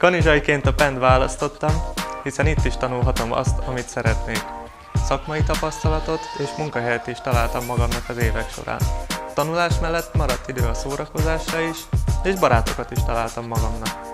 Kanizsaiként a PENT választottam, hiszen itt is tanulhatom azt, amit szeretnék. Szakmai tapasztalatot és munkahelyet is találtam magamnak az évek során. Tanulás mellett maradt idő a szórakozásra is, és barátokat is találtam magamnak.